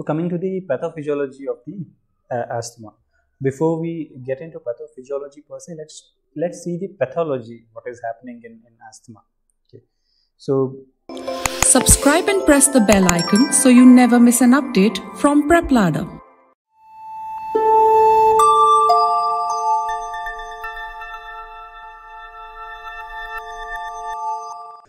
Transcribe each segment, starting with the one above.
So coming to the pathophysiology of the uh, asthma. Before we get into pathophysiology per se, let's let's see the pathology, what is happening in, in asthma. Okay. So Subscribe and press the bell icon so you never miss an update from PrepLadder.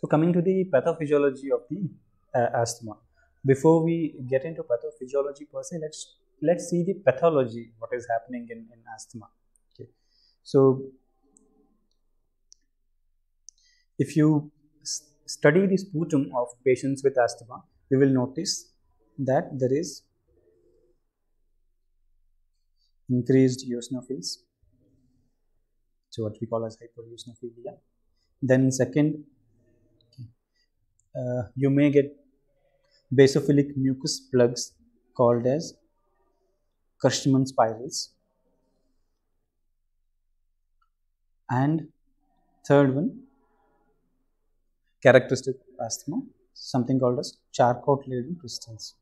So coming to the pathophysiology of the uh, asthma. Before we get into pathophysiology per se, let's let's see the pathology, what is happening in, in asthma. Okay. So if you study the sputum of patients with asthma, you will notice that there is increased eosinophils, so what we call as hypereosinophilia. Then second, uh, you may get basophilic mucus plugs called as Curschmann spirals. And third one, characteristic asthma, something called as Charcot Leyden crystals.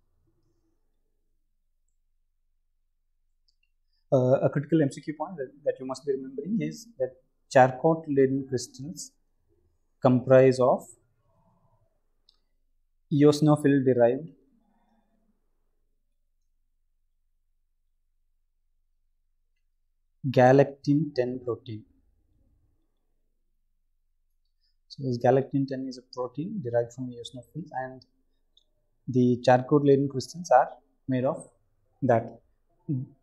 Uh, a critical MCQ point that, that you must be remembering is that Charcot Leyden crystals comprise of eosinophil derived galectin 10 protein. So this galectin 10 is a protein derived from eosinophils and the Charcot Leyden crystals are made of that.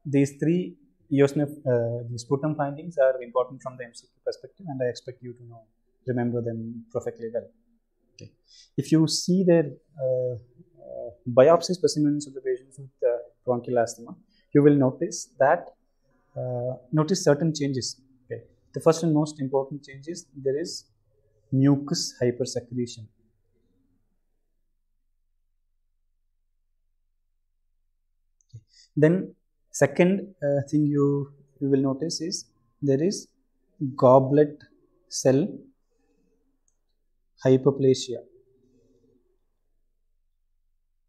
These three eosinoph uh, the sputum findings are important from the MCQ perspective and I expect you to know remember them perfectly well. Okay. If you see their uh, uh, biopsy specimens of the patients with uh, bronchial asthma, you will notice that uh, notice certain changes. Okay. The first and most important change is there is mucus hypersecretion. Okay. Then second uh, thing you you will notice is there is goblet cell hyperplasia.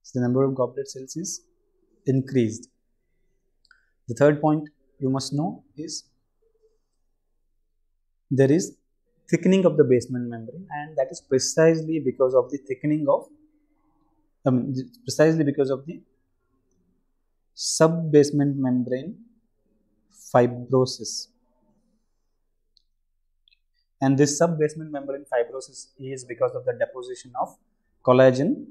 So the number of goblet cells is increased. The third point you must know is there is thickening of the basement membrane and that is precisely because of the thickening of um, precisely because of the subbasement membrane fibrosis and this subbasement membrane fibrosis is because of the deposition of collagen.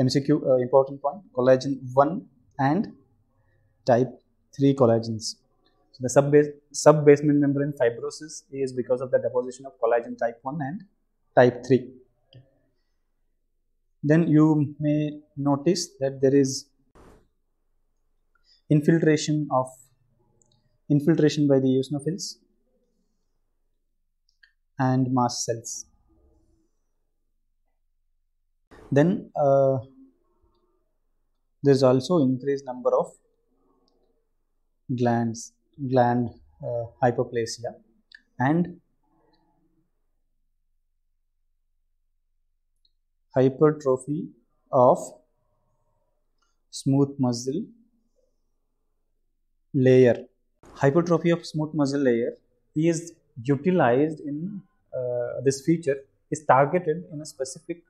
Mcq uh, important point collagen 1 and type 3 collagens. So the subbase subbasement membrane fibrosis is because of the deposition of collagen type 1 and type 3 then you may notice that there is infiltration of infiltration by the eosinophils and mast cells. Then uh, there is also increased number of glands, gland uh, hyperplasia, and hypertrophy of smooth muscle layer. Hypertrophy of smooth muscle layer is utilized in this feature is targeted in a specific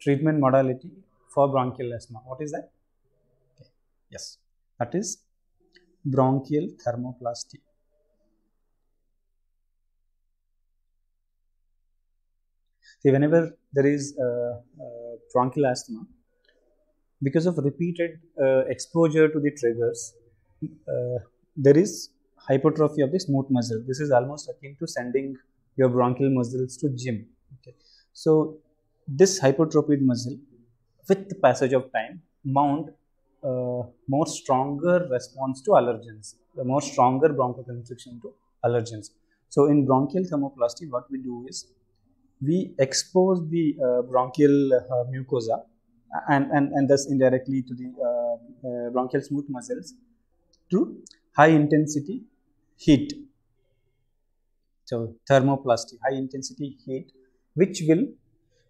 treatment modality for bronchial asthma. What is that? Okay. Yes, that is bronchial thermoplasty. See, whenever there is uh, uh, bronchial asthma, because of repeated uh, exposure to the triggers, uh, there is hypertrophy of the smooth muscle. This is almost akin to sending your bronchial muscles to gym. Okay. So this hypertrophied muscle, with the passage of time, mount more stronger response to allergens, the more stronger bronchoconstriction to allergens. So in bronchial thermoplasty, what we do is we expose the uh, bronchial uh, mucosa and, and, and thus indirectly to the uh, uh, bronchial smooth muscles to high intensity heat. So thermoplasty, high intensity heat, which will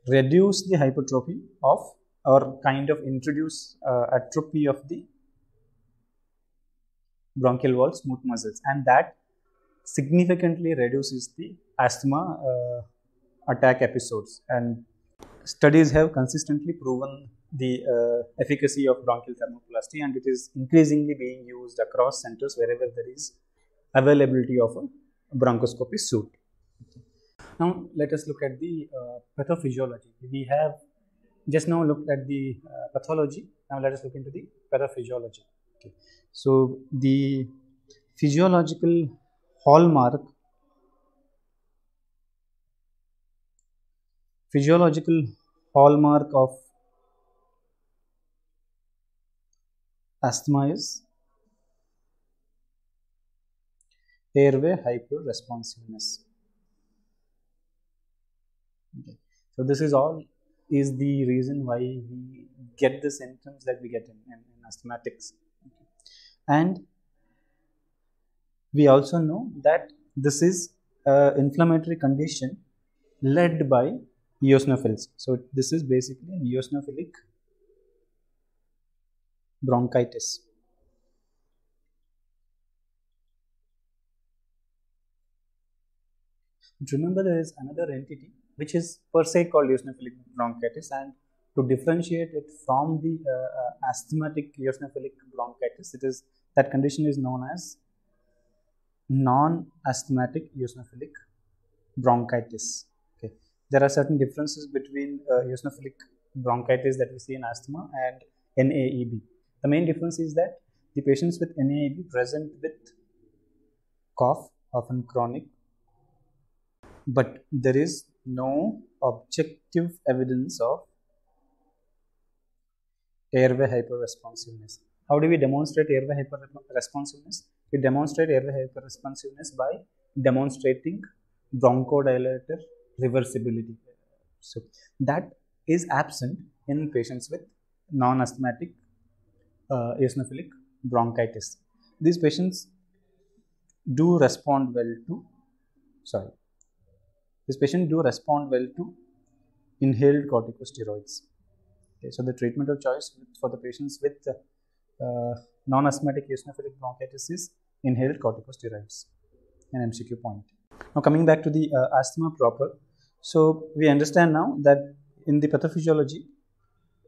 reduce the hypertrophy of or kind of introduce uh, atrophy of the bronchial wall smooth muscles. And that significantly reduces the asthma uh, attack episodes. And studies have consistently proven the uh, efficacy of bronchial thermoplasty and it is increasingly being used across centers wherever there is availability of a bronchoscopy suit. Now let us look at the uh, pathophysiology. We have just now looked at the uh, pathology. Now let us look into the pathophysiology. Okay. So the physiological hallmark physiological hallmark of asthma is airway hyperresponsiveness. Okay. So this is all is the reason why we get the symptoms that we get in, in, in asthmatics. Okay. And we also know that this is an inflammatory condition led by eosinophils. So this is basically an eosinophilic bronchitis. But remember there is another entity which is per se called eosinophilic bronchitis and to differentiate it from the uh, uh, asthmatic eosinophilic bronchitis it is that condition is known as non-asthmatic eosinophilic bronchitis. Okay. There are certain differences between uh, eosinophilic bronchitis that we see in asthma and NAEB. The main difference is that the patients with NAEB present with cough, often chronic, but there is no objective evidence of airway hyperresponsiveness. How do we demonstrate airway hyperresponsiveness? We demonstrate airway hyperresponsiveness by demonstrating bronchodilator reversibility. So that is absent in patients with non-asthmatic uh, eosinophilic bronchitis. These patients do respond well to, sorry, this patient do respond well to inhaled corticosteroids. Okay, so the treatment of choice for the patients with uh, non-asthmatic eosinophilic bronchitis is inhaled corticosteroids, an MCQ point. Now coming back to the uh, asthma proper, so we understand now that in the pathophysiology,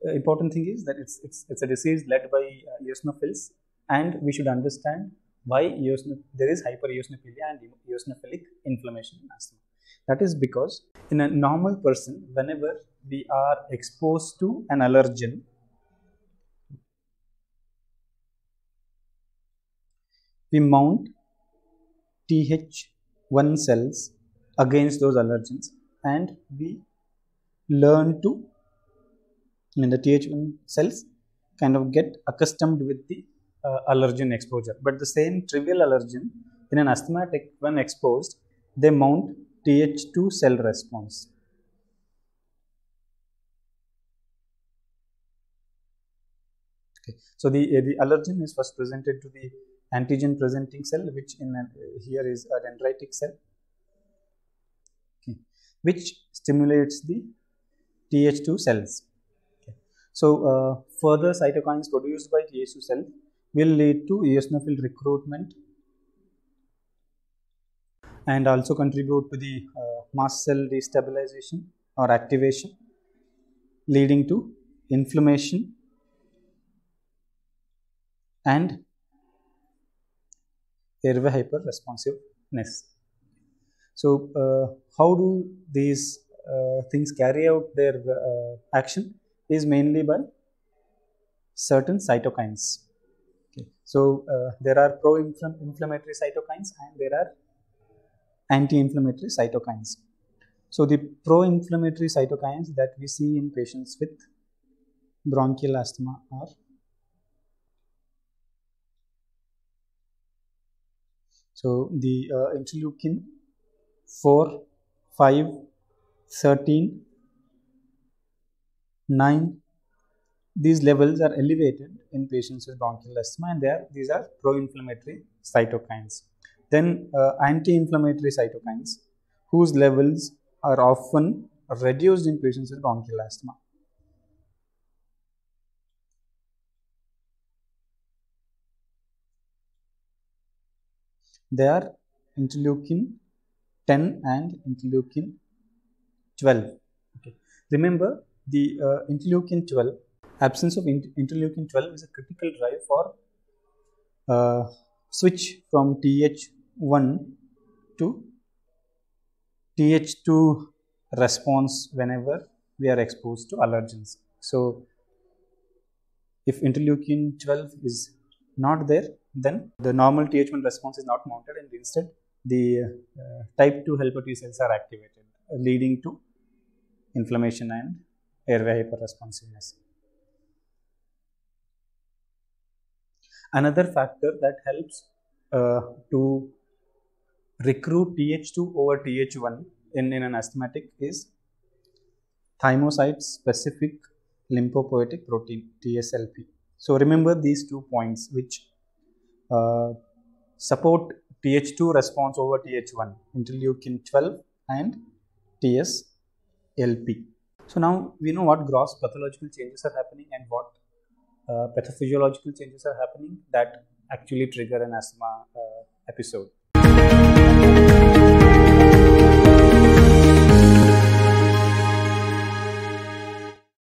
uh, important thing is that it's, it's, it's a disease led by uh, eosinophils and we should understand why there is hypereosinophilia and eosinophilic inflammation in asthma. That is because in a normal person, whenever we are exposed to an allergen, we mount Th1 cells against those allergens and we learn to I mean the Th1 cells kind of get accustomed with the uh, allergen exposure. But the same trivial allergen in an asthmatic when exposed, they mount Th2 cell response. Okay. So the, uh, the allergen is first presented to the antigen presenting cell which in uh, here is a dendritic cell okay, which stimulates the Th2 cells. Okay. So uh, further cytokines produced by Th2 cell will lead to eosinophil recruitment and also contribute to the uh, mast cell destabilization or activation leading to inflammation and airway hyperresponsiveness. So, uh, how do these uh, things carry out their uh, action is mainly by certain cytokines. Okay. So, uh, there are pro-inflammatory cytokines and there are anti-inflammatory cytokines. So, the pro-inflammatory cytokines that we see in patients with bronchial asthma are So, the uh, interleukin 4, 5, 13, 9, these levels are elevated in patients with bronchial asthma and are, these are pro-inflammatory cytokines. Then uh, anti-inflammatory cytokines whose levels are often reduced in patients with bronchial asthma. They are interleukin 10 and interleukin 12. Okay. Remember the uh, interleukin 12, absence of interleukin 12 is a critical drive for uh, switch from TH TH1 to TH2 response whenever we are exposed to allergens. So, if interleukin 12 is not there, then the normal Th1 response is not mounted and instead the uh, type 2 helper T cells are activated, leading to inflammation and airway hyperresponsiveness. Another factor that helps uh, to recruit Th2 over Th1 in, in an asthmatic is thymocyte specific lymphopoietic protein TSLP. So remember these two points which uh, support Th2 response over Th1 interleukin 12 and TSLP. So now we know what gross pathological changes are happening and what uh, pathophysiological changes are happening that actually trigger an asthma uh, episode.